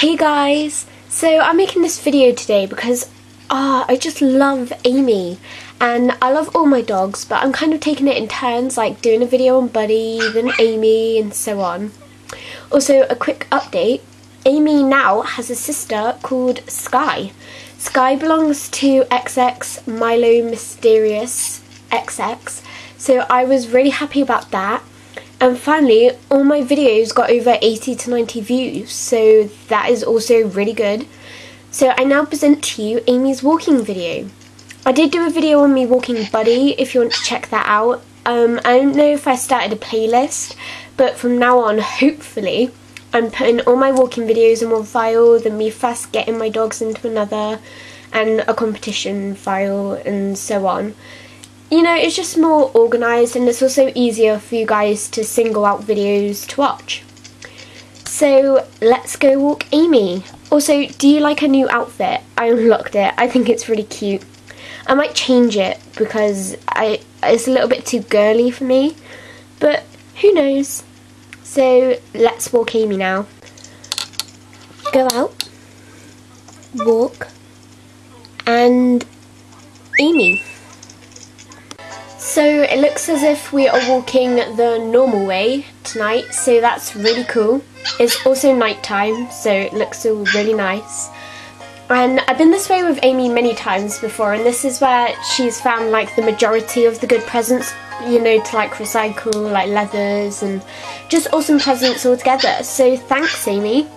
Hey guys! So I'm making this video today because ah, I just love Aimee and I love all my dogs but I'm kind of taking it in turns like doing a video on Buddy, then Aimee and so on. Also a quick update, Aimee now has a sister called Sky. Sky belongs to XX Milo Mysterious XX so I was really happy about that and finally, all my videos got over 80 to 90 views, so that is also really good. So I now present to you Aimee's walking video. I did do a video on me walking Buddy, if you want to check that out. Um, I don't know if I started a playlist, but from now on, hopefully, I'm putting all my walking videos in one file, then me first getting my dogs into another, and a competition file, and so on you know, it's just more organised and it's also easier for you guys to single out videos to watch. So let's go walk Aimee. Also, do you like a new outfit? I unlocked it. I think it's really cute. I might change it because I it's a little bit too girly for me, but who knows. So let's walk Aimee now. Go out, walk, and Aimee. So it looks as if we are walking the normal way tonight, so that's really cool. It's also night time, so it looks all really nice. And I've been this way with Aimee many times before, and this is where she's found like the majority of the good presents, you know, to like recycle, like leathers and just awesome presents altogether. So thanks, Aimee.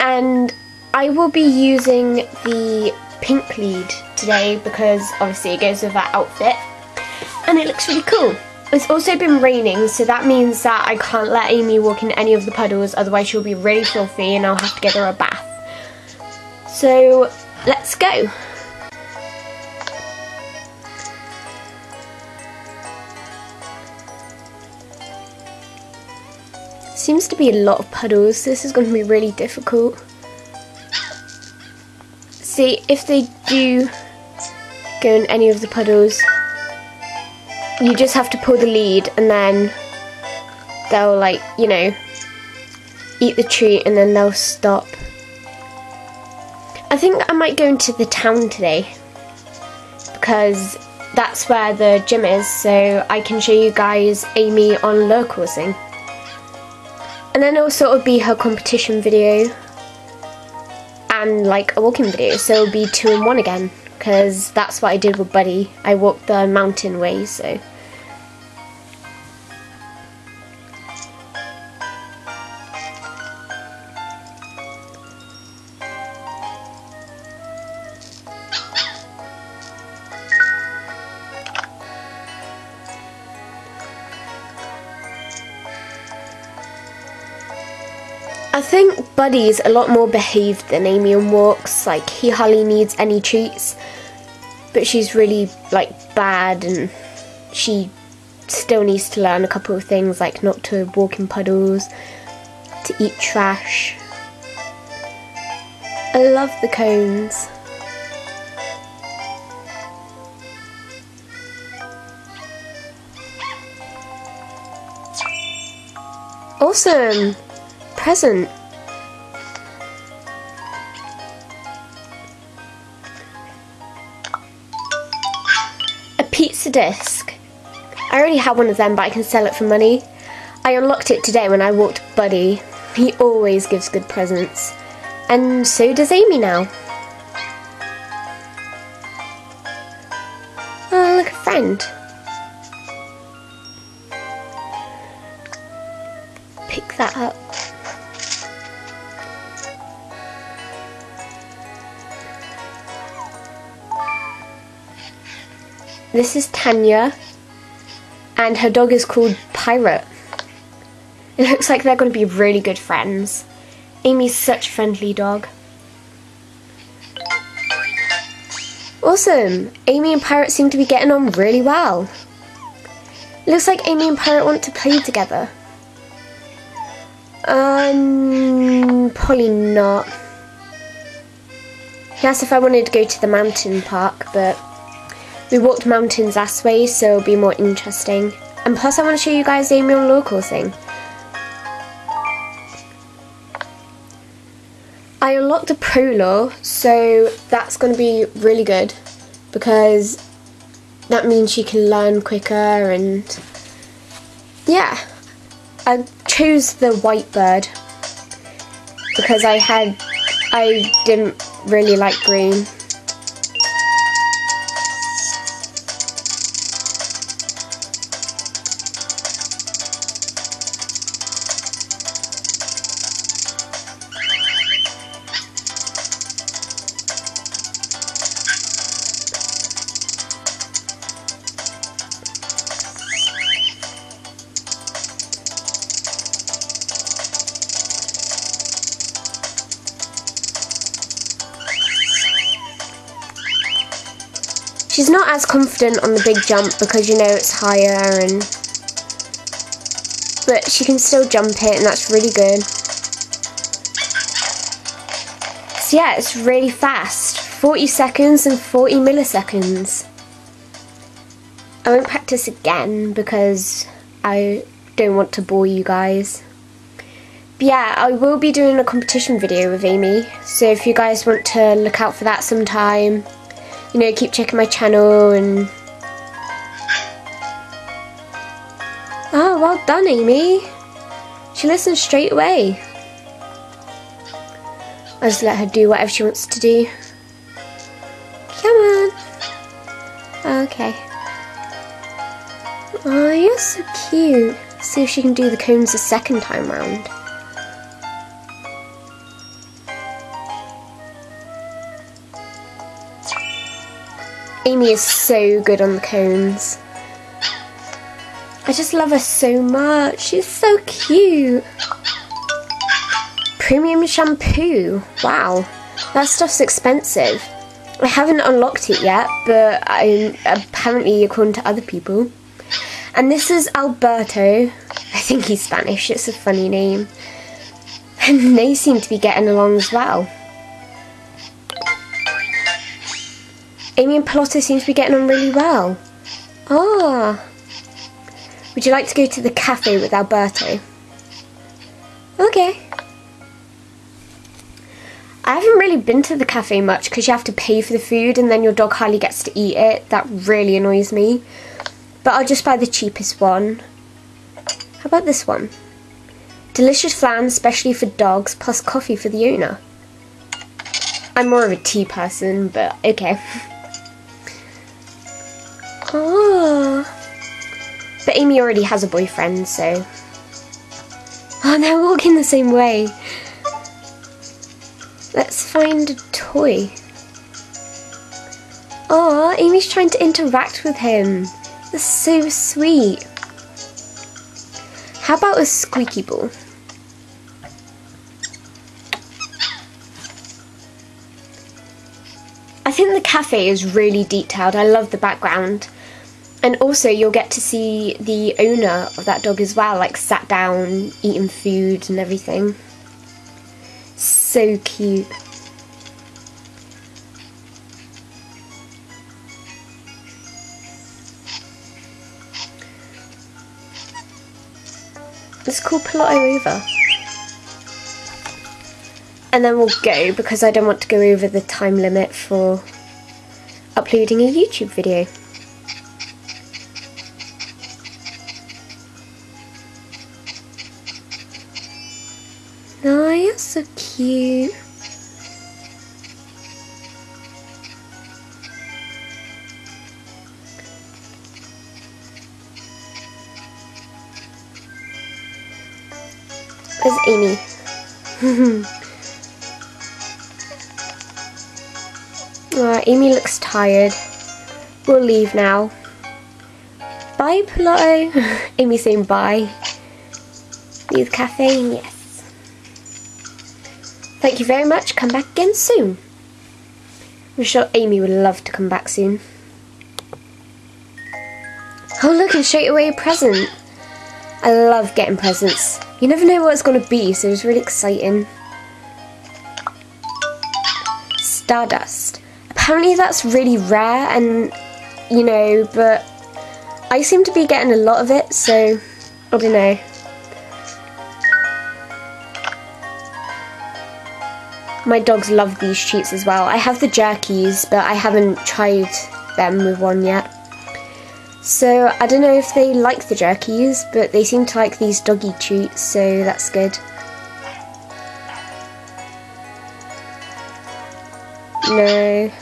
And I will be using the pink lead today because obviously it goes with that outfit and it looks really cool. It's also been raining, so that means that I can't let Aimee walk in any of the puddles, otherwise she'll be really filthy and I'll have to get her a bath. So, let's go. Seems to be a lot of puddles, this is going to be really difficult. See, if they do go in any of the puddles, you just have to pull the lead and then they'll like, you know, eat the treat and then they'll stop. I think I might go into the town today because that's where the gym is so I can show you guys Aimee on lure coursing. And then also it'll sort of be her competition video and like a walking video so it'll be two in one again because that's what I did with Buddy. I walked the mountain way, so. I think Buddy's a lot more behaved than Aimee on walks. Like, he hardly needs any treats. But she's really, like, bad and she still needs to learn a couple of things, like not to walk in puddles, to eat trash. I love the cones. Awesome! Um, present. A pizza disc. I already have one of them, but I can sell it for money. I unlocked it today when I walked Buddy. He always gives good presents. And so does Aimee now. Oh, look, a friend. Pick that up. This is Tanya, and her dog is called Pirate. It looks like they're going to be really good friends. Aimee's such a friendly dog. Awesome! Aimee and Pirate seem to be getting on really well. looks like Aimee and Pirate want to play together. Um, probably not. He asked if I wanted to go to the mountain park, but we walked mountains last way, so it'll be more interesting. And plus I want to show you guys Aimee on local thing. I unlocked a Pro so that's going to be really good because that means she can learn quicker and yeah. I chose the white bird because I had I didn't really like green. She's not as confident on the big jump because you know it's higher and but she can still jump it and that's really good. So yeah, it's really fast. 40 seconds and 40 milliseconds. I won't practice again because I don't want to bore you guys. But yeah, I will be doing a competition video with Aimee, so if you guys want to look out for that sometime, you know, keep checking my channel and... Oh, well done, Aimee. She listens straight away. I'll just let her do whatever she wants to do. Come on. Okay. Oh, you're so cute. See if she can do the cones a second time round. Aimee is so good on the cones. I just love her so much. She's so cute. Premium shampoo. Wow. That stuff's expensive. I haven't unlocked it yet, but I apparently according to other people. And this is Alberto. I think he's Spanish. It's a funny name. And they seem to be getting along as well. Aimee and Pilotto seem to be getting on really well. Ah. Would you like to go to the cafe with Alberto? Okay. I haven't really been to the cafe much because you have to pay for the food and then your dog hardly gets to eat it. That really annoys me. But I'll just buy the cheapest one. How about this one? Delicious flan, especially for dogs, plus coffee for the owner. I'm more of a tea person, but okay. But Aimee already has a boyfriend, so... Oh, they're walking the same way. Let's find a toy. Oh, Aimee's trying to interact with him. That's so sweet. How about a squeaky ball? Think the cafe is really detailed. I love the background and also you'll get to see the owner of that dog as well, like sat down, eating food and everything. So cute. Let's call Pilotto over. And then we'll go because I don't want to go over the time limit for uploading a YouTube video. Oh, you're so cute. Where's Aimee? Aimee looks tired. We'll leave now. Bye, Pilotto. Aimee saying bye. Leave caffeine, yes. Thank you very much. Come back again soon. I'm sure Aimee would love to come back soon. Oh look, and straight away a present. I love getting presents. You never know what it's going to be, so it's really exciting. Stardust. Apparently that's really rare and, you know, but I seem to be getting a lot of it, so I don't know. My dogs love these treats as well. I have the jerkies, but I haven't tried them with one yet. So I don't know if they like the jerkies, but they seem to like these doggy treats, so that's good. No.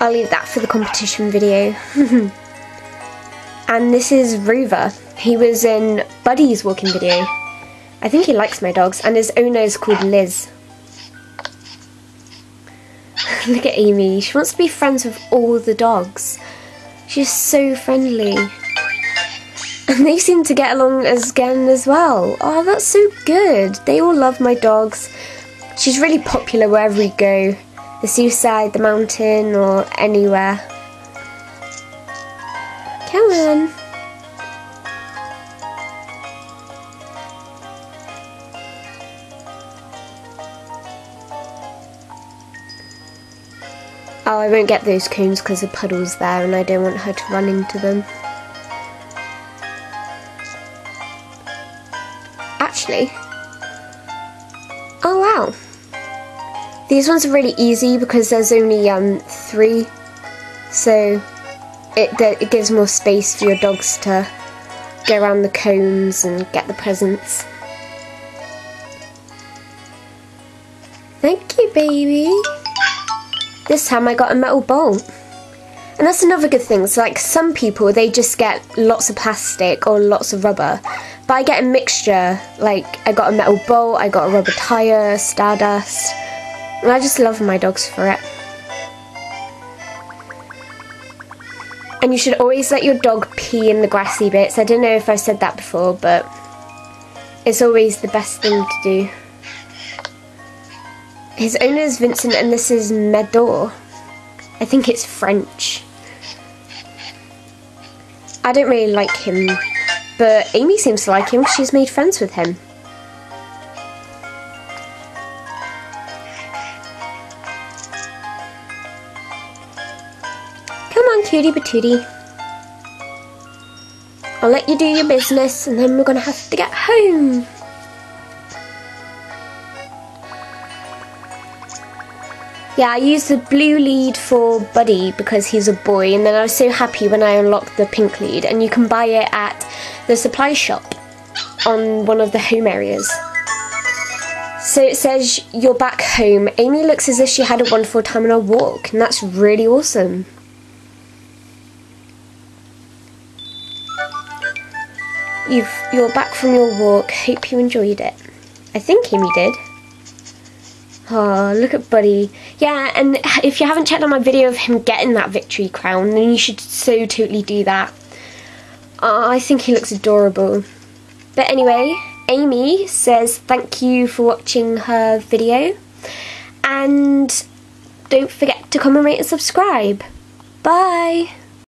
I'll leave that for the competition video. and this is Rover. He was in Buddy's walking video. I think he likes my dogs, and his owner is called Liz. Look at Aimee. She wants to be friends with all the dogs. She's so friendly. And they seem to get along as again as well. Oh, that's so good. They all love my dogs. She's really popular wherever we go. The seaside, the mountain, or anywhere. Come on. Oh, I won't get those cones because the puddle's there and I don't want her to run into them. Actually, These ones are really easy because there's only um, three, so it, it gives more space for your dogs to go around the cones and get the presents. Thank you, baby. This time I got a metal bowl. And that's another good thing. So like some people, they just get lots of plastic or lots of rubber. But I get a mixture. Like I got a metal bowl, I got a rubber tyre, stardust. I just love my dogs for it. And you should always let your dog pee in the grassy bits. I don't know if I've said that before, but it's always the best thing to do. His owner is Vincent and this is Medor. I think it's French. I don't really like him, but Amy seems to like him she's made friends with him. Cutie patootie. I'll let you do your business and then we're gonna have to get home. Yeah, I used the blue lead for Buddy because he's a boy, and then I was so happy when I unlocked the pink lead, and you can buy it at the supply shop on one of the home areas. So it says you're back home. Aimee looks as if she had a wonderful time on her walk, and that's really awesome. You've, you're back from your walk. Hope you enjoyed it. I think Aimee did. Oh, look at Buddy. Yeah, and if you haven't checked out my video of him getting that victory crown, then you should so totally do that. Oh, I think he looks adorable. But anyway, Aimee says thank you for watching her video. And don't forget to comment, rate and subscribe. Bye!